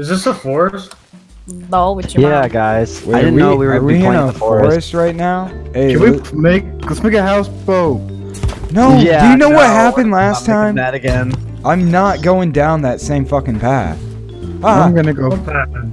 Is this a forest? No, with your Yeah, mom. guys. Wait, I didn't are know we were are we in playing a the forest. forest right now? Hey, Can we make? Let's make a houseboat. no. Yeah, do you know what happened last I'm time? That again. I'm not going down that same fucking path. Ah, I'm gonna go. What happened?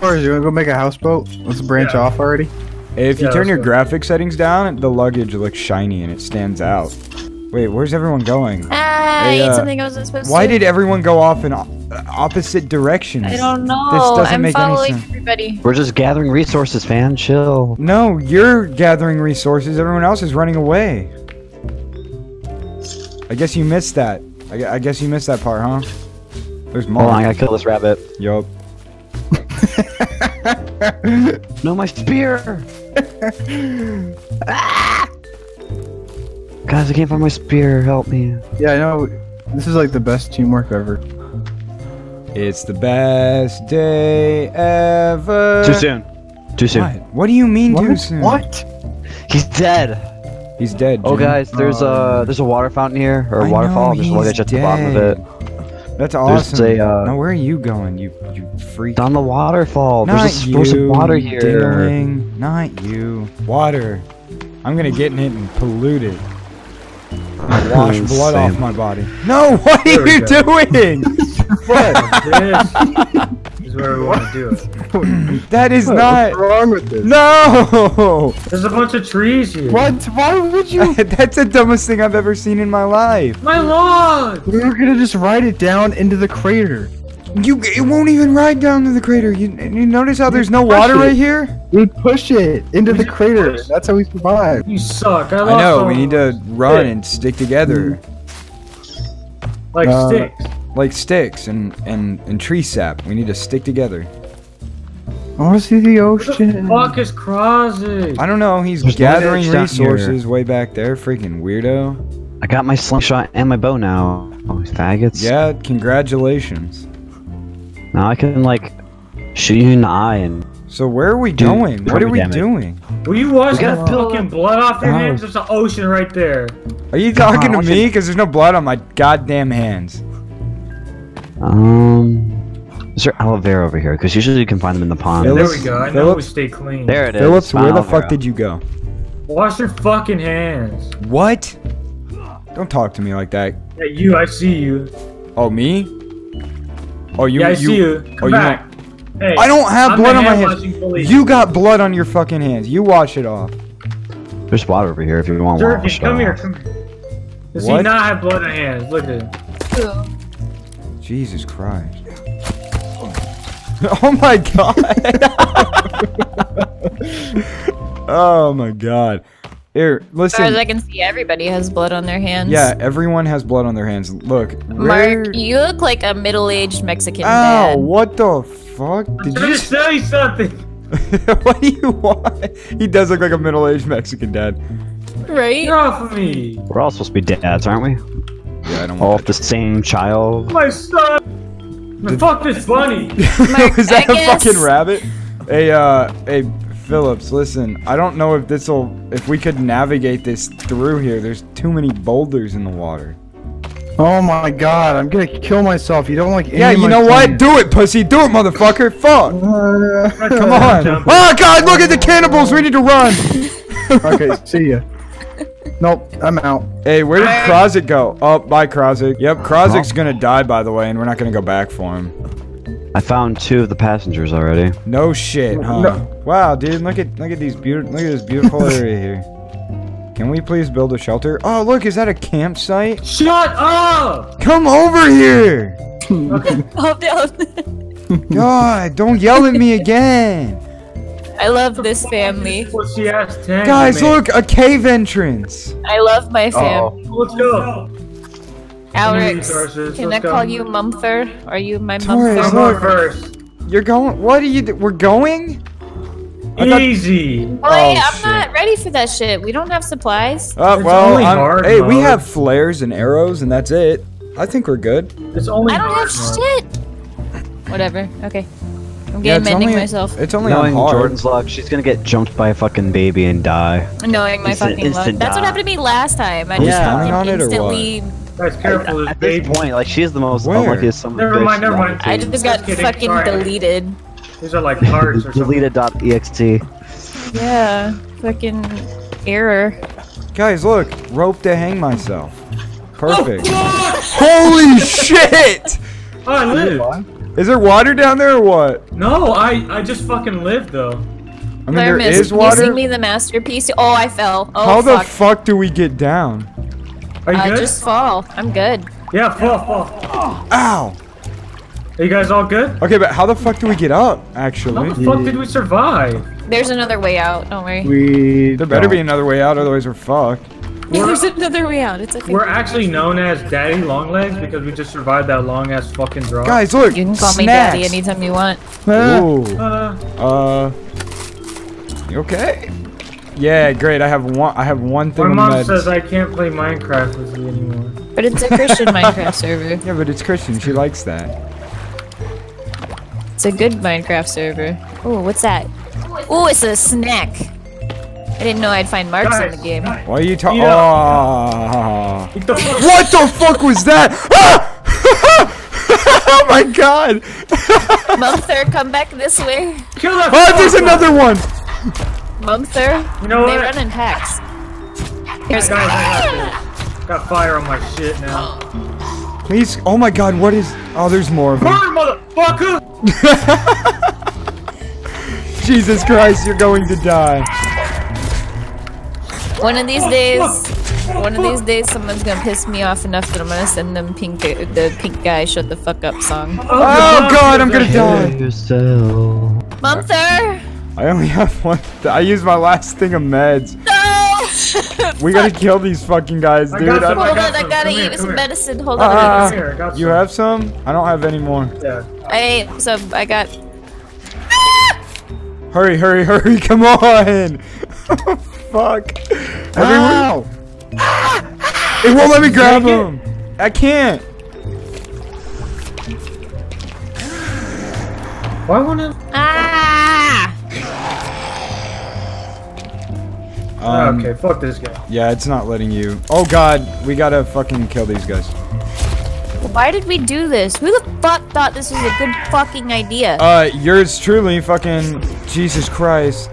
Forrest, you wanna go make a houseboat? Let's branch Yeah. off already. if you Yeah, turn your go. graphic settings down, the luggage looks shiny and it stands out. Wait, where's everyone going? Ah, Hey, I ate uh, something I wasn't supposed Why to. did everyone go off in opposite directions? I don't know. This doesn't I'm make any following sense. everybody. We're just gathering resources, fan. Chill. No, you're gathering resources. Everyone else is running away. I guess you missed that. I, I guess you missed that part, huh? There's more. Hold on, I gotta kill this rabbit. Yup. No, my spear! Ah! Guys, I can't find my spear. Help me. Yeah, I know. This is like the best teamwork ever. It's the best day ever. Too soon. Too soon. What? What do you mean too soon? What? He's dead. He's dead. Oh, guys, there's a there's a water fountain here or a I waterfall. know, There's a luggage he's at the bottom of it. That's there's awesome. a, uh, now where are you going? You you freak. It's on the waterfall. Not there's a you. source of water here. Dingling. Not you. Water. I'm gonna get in it and pollute it. And Wash blood off my body. No, what are There we you go. doing? This is where we want to do it. that is What's not. wrong with this? No. There's a bunch of trees here. What? Why would you? That's the dumbest thing I've ever seen in my life. My lawn! we were gonna just ride it down into the crater. You it won't even ride down to the crater. You, you notice how there's no water it. right here? We push it into We the crater. push. That's how we survive. You suck. I, I know. We need to run Yeah. and stick together Like Uh, sticks. like sticks and and and tree sap. We need to stick together. I want to see the What the ocean. fuck is crossing? I don't know. He's There's gathering luggage resources way back there. Freaking weirdo. I got my slingshot and my bow now. Oh, faggots. Yeah. Congratulations. Now I can like shoot you in the eye and So where are we Dude, going? What are we damage. doing? Will you wash We the fucking blood off your Oh. hands? There's an ocean right there. Are you talking on, to me? Because there's no blood on my goddamn hands. um. Is there aloe vera over here? Because usually you can find them in the pond. Phillips- There we go. I know Phillips- we stay clean. There it is. Phillips, where the aloe fuck vera. did you go? Wash your fucking hands. What? Don't talk to me like that. Yeah, you. I see you. Oh, me? Oh, you. yeah, I you, see you. Come oh, you back. Hey, I don't have I'm blood on my hands. police. You got blood on your fucking hands. You wash it off. There's water over here if you want Jerky, water. come here. Come here. Does he not have blood on his hands? Look at him. Jesus Christ. Oh my god. oh my god. Here, As far as. I can see, everybody has blood on their hands. Yeah, everyone has blood on their hands. Look. Mark, where- you look like a middle-aged Mexican Ow, man. what the fuck? Did you to tell you something. What do you want? He does look like a middle-aged Mexican dad. Right? Get off of me. We're all supposed to be dads, aren't we? Yeah, I don't All of the same child. My son. Man, fuck this bunny. Mark, Is that I a guess- fucking rabbit? Hey, uh, hey, Phillips, listen. I don't know if this'll, if we could navigate this through here. There's too many boulders in the water. Oh my god, I'm gonna kill myself. You don't like any Yeah, you my know what? plans. Do it, pussy. Do it, motherfucker. Fuck. Come on. Oh, God, look at the cannibals. We need to run. okay, see ya. Nope, I'm out. Hey, where did Krozik go? Oh, bye, Krozik. Yep, Krozik's gonna die, by the way, and we're not gonna go back for him. I found two of the passengers already. No shit, huh? No. Wow, dude, look at look at these beautiful look at this beautiful area here. Can we please build a shelter? Oh, look, is that a campsite? Shut up. Come over here! Okay. Calm down. God, don't yell at me again. I love this family. Pussy ass tank. Guys, look, a cave entrance. I love my family. Let's go. Alex, can I let's go. call you Mumford? Are you my Torres, Mumford? Look. You're going. What are you? We're going? I thought- Easy. Wait, Oh, I'm shit. not ready for that shit. We don't have supplies. Uh, It's well, only I'm- hard hey, we have flares and arrows, and that's it. I think we're good. It's only I don't have mode. shit. Whatever. Okay. I'm Yeah, getting it's mending only- myself. It's only on Knowing hard. Jordan's luck, she's gonna get jumped by a fucking baby and die. Knowing my Instant- fucking luck. instant That's what happened to me last time. I Are we just counting fucking on it or instantly Guys, careful, this At this point, like she's the most Where? unluckiest son of a Never mind, never mind. I just got Just fucking sorry. deleted. These are like hearts or something. Deleted.ext. Yeah, fucking error. Guys, look, rope to hang myself. Perfect. Oh, Holy shit! Oh, I live. Is there water down there or what? No, I I just fucking lived though. I mean, there Thermos, is can you water. sing me the masterpiece? Oh, I fell. Oh, How the fuck. fuck do we get down? Are you uh, good? just fall. I'm good. Yeah, fall, fall. Ow! Are you guys all good? Okay, but how the fuck do we get up, actually? How the fuck did we survive? There's another way out. Don't worry. We. There better be don't. another way out, otherwise we're fucked. There's another way out. It's okay. We're actually known as Daddy Longlegs because we just survived that long ass fucking drop. Guys, look! You can call me daddy anytime you want. Ooh. Uh, Uh. You okay? Yeah, great. I have one. I have one thing of mom meds. says I can't play Minecraft with you anymore. But it's a Christian Minecraft server. Yeah, but it's Christian. She likes that. It's a good Minecraft server. Oh, what's that? Oh, it's a snack. I didn't know I'd find marks in Guys, the game. guys, Why are you talking? Yeah. Oh. eat the fuck- What the fuck was that? Ah! oh my god! Mumther, come back this way. Kill that Oh, there's fucker! another one! Mumther, You know they what? run in packs. Here's Guys, I got. Got fire on my shit now. Please. Oh my god, what is. Oh, there's more of them. Burn, motherfucker! Jesus Christ, you're going to die. one of these days. One of these days, someone's gonna piss me off enough that I'm gonna send them pink, the pink guy shut the fuck up song. Oh, oh god, I'm gonna die. Yourself. Mumther, I only have one. I used my last thing of meds. no! We gotta kill these fucking guys, I dude. got some, I- Hold got on, I some. gotta Come eat come some here. medicine. Hold on. Ah, here, I got you have some? I don't have any more. Yeah. I ate some. I got. Hurry, hurry, hurry, come on! Fuck. Everyone, Ow! it won't let me grab Take it. him! I can't! Why won't it? Ah! Um, okay, fuck this guy. Yeah, it's not letting you. Oh god, we gotta fucking kill these guys. Why did we do this? Who the fuck thought this was a good fucking idea? Uh, yours truly, fucking Jesus Christ.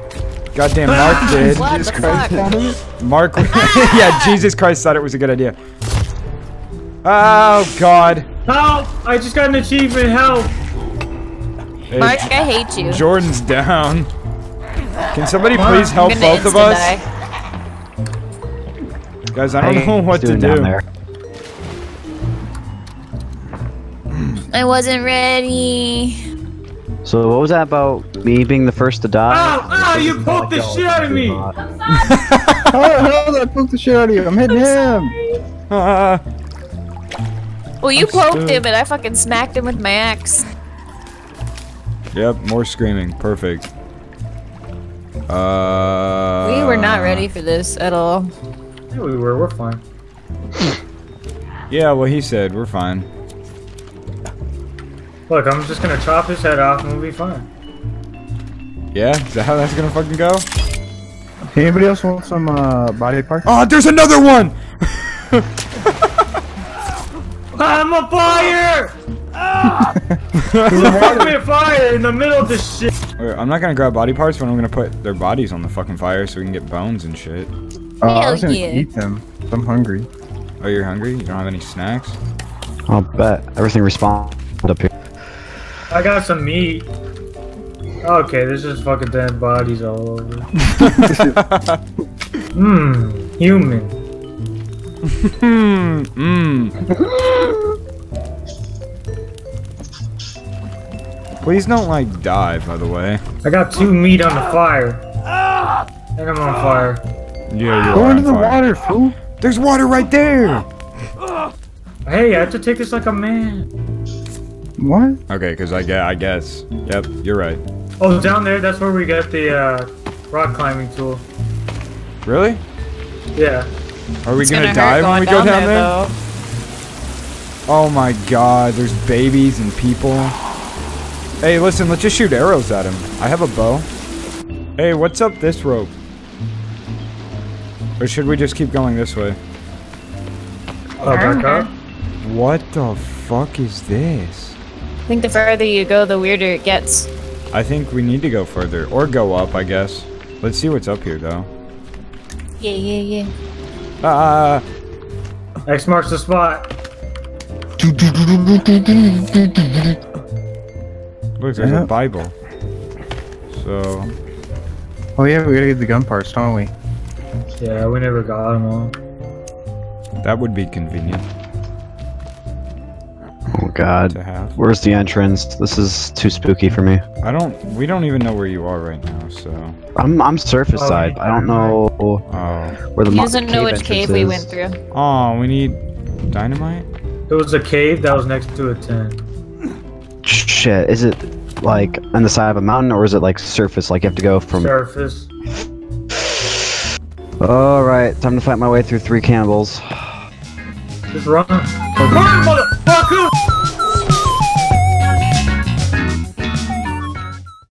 Goddamn, Mark did. what the fuck? Mark, yeah, Jesus Christ thought it was a good idea. Oh god. Help! I just got an achievement, help! Hey, Mark, I hate you. Jordan's down. Can somebody please help both of us? insta-die. Guys, I don't Hey, know what to doing down do. there? I wasn't ready. So what was that about me being the first to die? Ow! Ow! You poked the shit out of me! How the hell did I poke the shit out of you? I'm hitting him. Ah, Well, you I'm poked stood. him, and I fucking smacked him with my axe. yep, more screaming. Perfect. Uh. We were not ready for this at all. Yeah, we were, we're fine. Yeah, well, he said we're fine. Look, I'm just gonna chop his head off and we'll be fine. Yeah, is that how that's gonna fucking go? Anybody else want some uh, body parts? Oh, there's another one! I'm a fire! Fuck me fire in the middle of this shit! Wait, I'm not gonna grab body parts, but I'm gonna put their bodies on the fucking fire so we can get bones and shit. Uh, I was gonna yeah. eat them. I'm hungry. Oh, you're hungry? You don't have any snacks? I'll bet everything respawned up here. I got some meat. Okay, there's just fucking dead bodies all over. Mmm, human. Hmm, mmm. Please don't, like, die, by the way. I got two meat on the fire. And I'm on fire. Yeah, you Go are into on the fire. water, fool. There's water right there! Hey, I have to take this like a man. What? Okay, because I, get, I guess. Yep, you're right. Oh, down there, that's where we get the uh, rock climbing tool. Really? Yeah. Are we gonna, gonna die hurt when we going go down there? though. Oh my god, there's babies and people. Hey, listen, let's just shoot arrows at him. I have a bow. Hey, what's up this rope? Or should we just keep going this way? Oh, back up. What the fuck is this? I think the further you go, the weirder it gets. I think we need to go further. Or go up, I guess. Let's see what's up here, though. Yeah, yeah, yeah. Ah! X marks the spot. Look, there's Yeah. a Bible. So, Oh yeah, we gotta get the gun parts, don't we? Yeah, we never got them all. that would be convenient Oh god. to have. Where's the entrance? This is too spooky for me. I don't. We don't even know where you are right now, so. I'm I'm surface Oh, side. I don't know Oh. where the He mo- doesn't know which cave we went through. Oh, we need dynamite? There was a cave that was next to a tent. Shit, is it like on the side of a mountain or is it like surface? Like you have to go from. Surface. All right, time to fight my way through three cannibals. Just run. Run, motherfucker!